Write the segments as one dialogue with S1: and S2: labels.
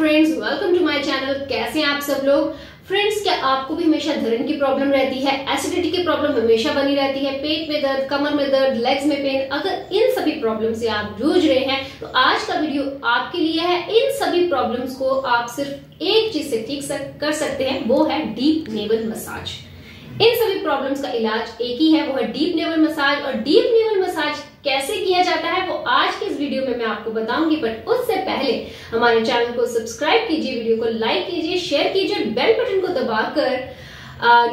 S1: Friends welcome to my channel कैसे हैं आप सब लोग? फ्रेंड्स क्या आपको भी हमेशा धरण की प्रॉब्लम रहती है? एसिडिटी की प्रॉब्लम हमेशा बनी रहती है। पेट में दर्द, कमर में दर्द लेग्स में पेन अगर इन सभी प्रॉब्लम से आप जूझ रहे हैं तो आज का वीडियो आपके लिए है। इन सभी प्रॉब्लम्स को आप सिर्फ़ एक चीज़ से ठीक कर सकते हैं, वो है डीप नेवल मसाज इन सभी प्रॉब्लम्स का इलाज एक ही है, वो है डीप नेवल मसाज और डीप नेवल मसाज कैसे किया जाता है वो आज के इस वीडियो में मैं आपको बताऊँगी। बट उससे पहले हमारे चैनल को सब्सक्राइब कीजिए वीडियो को लाइक कीजिए शेयर कीजिए बेल बटन को दबाकर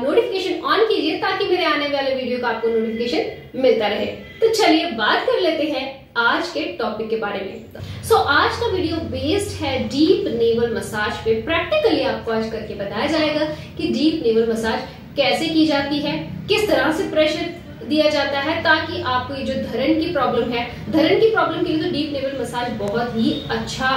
S1: नोटिफिकेशन ऑन कीजिए ताकि मेरे आने वाले वीडियो का आपको नोटिफिकेशन मिलता रहे। तो चलिए बात कर लेते हैं आज के टॉपिक के बारे में। सो so, आज का वीडियो बेस्ड है डीप नेवल मसाज पे। प्रैक्टिकली आपको आज करके बताया जाएगा कि डीप नेवल मसाज कैसे की जाती है किस तरह से प्रेशर दिया जाता है ताकि आपको ये जो धरण की प्रॉब्लम है धरण की प्रॉब्लम के लिए तो डीप लेवल मसाज बहुत ही अच्छा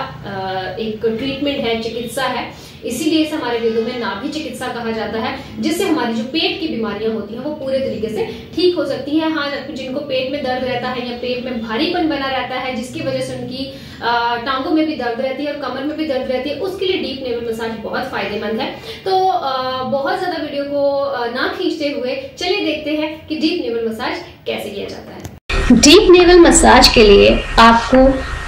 S1: एक ट्रीटमेंट है, चिकित्सा है। इसीलिए इसे हमारे वेदों में नाभि चिकित्सा कहा जाता है, जिससे हमारी जो पेट की बीमारियाँ होती हैं, वो पूरे तरीके से ठीक हो सकती है। हाँ जिनको पेट में दर्द रहता है या पेट में भारीपन बना रहता है, जिसकी वजह से उनकी टांगों में भी दर्द रहती है और कमर में भी दर्द रहती है, उसके लिए डीप नेवल मसाज बहुत फ़ायदेमंद है। तो बहुत ज़्यादा वीडियो को ना खींचते हुए चलिए देखते हैं कि डीप नेवल मसाज कैसे किया जाता है।
S2: डीप नेवल मसाज के लिए आपको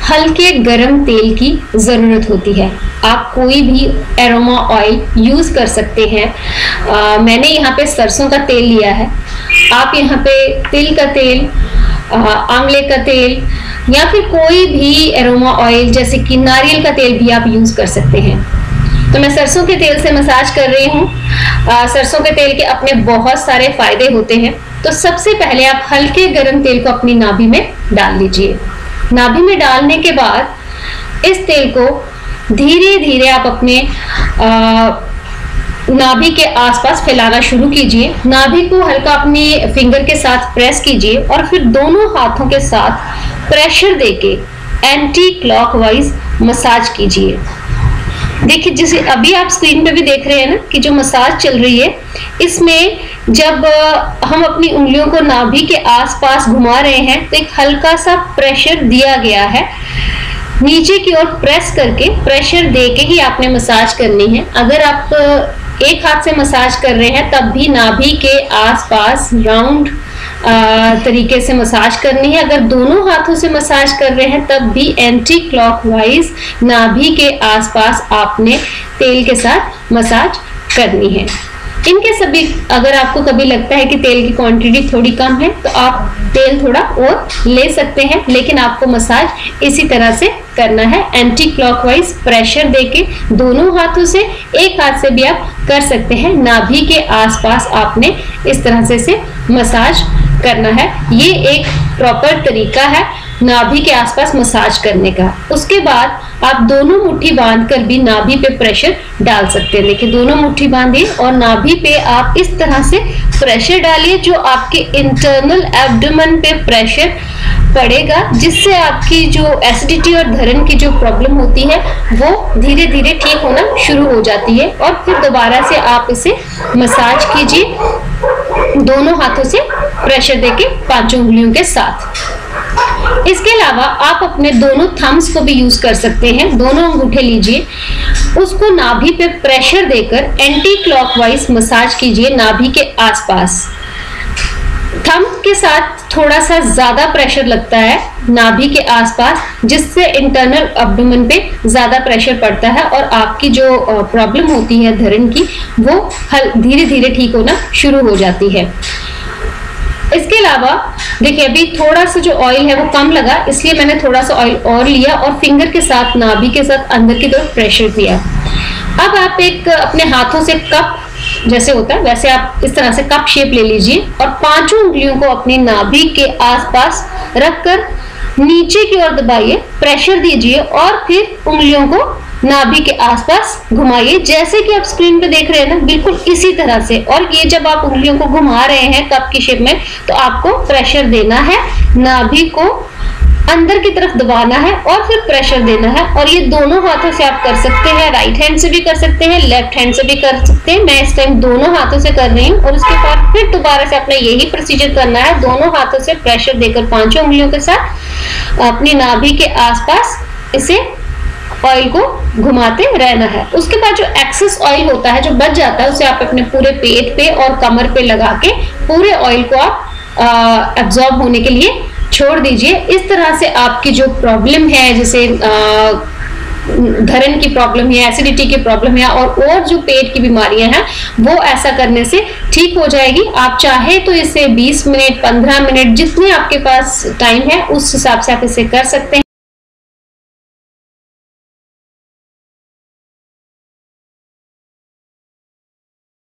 S2: हल्के गरम तेल की ज़रूरत होती है। आप कोई भी एरोमा ऑयल यूज़ कर सकते हैं। आ, मैंने यहाँ पे सरसों का तेल लिया है। आप यहाँ पे तिल का तेल आंवले का तेल या फिर कोई भी एरोमा ऑयल जैसे कि नारियल का तेल भी आप यूज़ कर सकते हैं। तो मैं सरसों के तेल से मसाज कर रही हूँ। सरसों के तेल के अपने बहुत सारे फ़ायदे होते हैं। तो सबसे पहले आप हल्के गर्म तेल को अपनी नाभि में डाल लीजिए। नाभि में डालने के बाद इस तेल को धीरे धीरे आप अपने नाभि के आसपास फैलाना शुरू कीजिए। नाभि को हल्का अपनी फिंगर के साथ प्रेस कीजिए और फिर दोनों हाथों के साथ प्रेशर देके एंटी क्लॉकवाइज मसाज कीजिए। देखिए, जैसे अभी आप स्क्रीन पे भी देख रहे हैं ना कि जो मसाज चल रही है, इसमें जब हम अपनी उंगलियों को नाभि के आसपास घुमा रहे हैं तो एक हल्का सा प्रेशर दिया गया है। नीचे की ओर प्रेस करके प्रेशर दे के ही आपने मसाज करनी है। अगर आप एक हाथ से मसाज कर रहे हैं, तब भी नाभि के आसपास राउंड तरीके से मसाज करनी है। अगर दोनों हाथों से मसाज कर रहे हैं, तब भी एंटी क्लॉकवाइज नाभि के आसपास आपने तेल के साथ मसाज करनी है। इनके सभी, अगर आपको कभी लगता है कि तेल की क्वांटिटी थोड़ी कम है तो आप तेल थोड़ा और ले सकते हैं, लेकिन आपको मसाज इसी तरह से करना है। एंटी क्लॉकवाइज प्रेशर देके दोनों हाथों से एक हाथ से भी आप कर सकते हैं। नाभि के आसपास आपने इस तरह से से मसाज करना है। ये एक प्रॉपर तरीका है। नाभि के आसपास मसाज करने का। उसके बाद आप दोनों मुट्ठी बाँध कर भी नाभि पे प्रेशर डाल सकते हैं। देखिए, दोनों मुट्ठी बांधिए और नाभि पे आप इस तरह से प्रेशर डालिए जो आपके इंटरनल एब्डोमन पे प्रेशर पड़ेगा, जिससे आपकी जो एसिडिटी और धरण की जो प्रॉब्लम होती है, वो धीरे धीरे ठीक होना शुरू हो जाती है और फिर दोबारा से आप इसे मसाज कीजिए। दोनों हाथों से प्रेशर देके पाँचों उंगलियों के साथ। इसके अलावा आप अपने दोनों थम्स को भी यूज़ कर सकते हैं। दोनों अंगूठे लीजिए। उसको नाभि पे प्रेशर देकर एंटी क्लॉकवाइज मसाज कीजिए नाभि के आसपास। थम के साथ थोड़ा सा ज़्यादा प्रेशर लगता है नाभि के आसपास, जिससे इंटरनल अब्डोमेन पे ज़्यादा प्रेशर पड़ता है और आपकी जो प्रॉब्लम होती है धरण की, वो हल धीरे धीरे ठीक होना शुरू हो जाती है। इसके अलावा, देखिए, अभी थोड़ा सा जो ऑयल है वो कम लगा, इसलिए मैंने थोड़ा सा ऑयल और लिया और फिंगर के साथ, नाभि के साथ अंदर की तरफ़ प्रेशर दिया अब आप एक अपने हाथों से कप जैसे होता है, वैसे आप इस तरह से कप शेप ले लीजिए और पाँचों उंगलियों को अपनी नाभि के आसपास रखकर नीचे की ओर दबाइए प्रेशर दीजिए और फिर उंगलियों को नाभि के आसपास घुमाइए। जैसे कि आप स्क्रीन पे देख रहे हैं ना, बिल्कुल इसी तरह से। और ये जब आप उंगलियों को घुमा रहे हैं कप की शेप में तो आपको प्रेशर देना है, नाभि को अंदर की तरफ़ दबाना है और फिर प्रेशर देना है। और ये दोनों हाथों से आप कर सकते हैं राइट हैंड से भी कर सकते हैं लेफ़्ट हैंड से भी कर सकते हैं। मैं इस टाइम दोनों हाथों से कर रही हूँ और उसके बाद फिर दोबारा से अपना यही प्रोसीजर करना है। दोनों हाथों से प्रेशर देकर पाँचों उंगलियों के साथ अपनी नाभि के आसपास इसे ऑयल को घुमाते रहना है। उसके बाद जो एक्सेस ऑयल होता है, जो बच जाता है, उसे आप अपने पूरे पेट पे और कमर पे लगा के पूरे ऑयल को आप एब्जॉर्ब होने के लिए छोड़ दीजिए। इस तरह से आपकी जो प्रॉब्लम है, जैसे धरन की प्रॉब्लम है एसिडिटी की प्रॉब्लम है और और जो पेट की बीमारियाँ हैं, वो ऐसा करने से ठीक हो जाएगी। आप चाहे तो इसे 20 मिनट 15 मिनट, जितने आपके पास टाइम है, उस हिसाब से आप इसे कर सकते हैं।